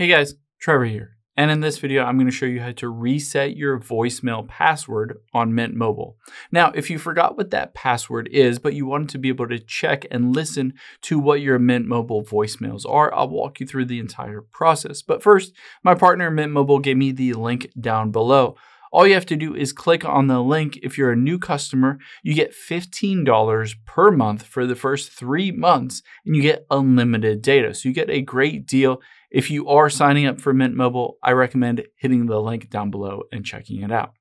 Hey guys, Trevor here. And in this video, I'm going to show you how to reset your voicemail password on Mint Mobile. Now, if you forgot what that password is, but you wanted to be able to check and listen to what your Mint Mobile voicemails are, I'll walk you through the entire process. But first, my partner Mint Mobile gave me the link down below. All you have to do is click on the link. If you're a new customer, you get $15 per month for the first three months, and you get unlimited data. So you get a great deal. If you are signing up for Mint Mobile, I recommend hitting the link down below and checking it out.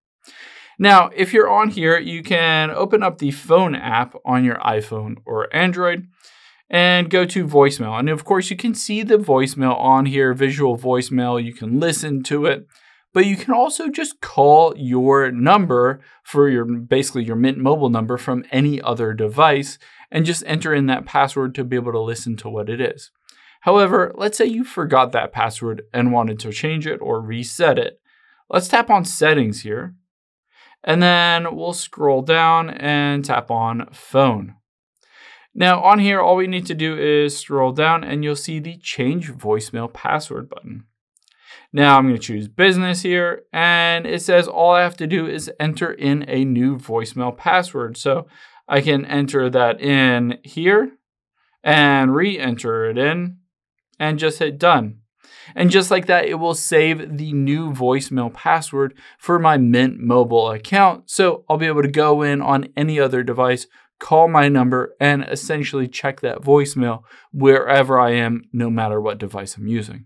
Now, if you're on here, you can open up the phone app on your iPhone or Android and go to voicemail. And of course, you can see the voicemail on here, visual voicemail. You can listen to it but you can also just call your number for your basically your Mint mobile number from any other device and just enter in that password to be able to listen to what it is. However, let's say you forgot that password and wanted to change it or reset it. Let's tap on settings here. And then we'll scroll down and tap on phone. Now on here, all we need to do is scroll down and you'll see the change voicemail password button. Now I'm going to choose business here and it says all I have to do is enter in a new voicemail password. So I can enter that in here and re-enter it in and just hit done. And just like that, it will save the new voicemail password for my Mint mobile account. So I'll be able to go in on any other device, call my number, and essentially check that voicemail wherever I am, no matter what device I'm using.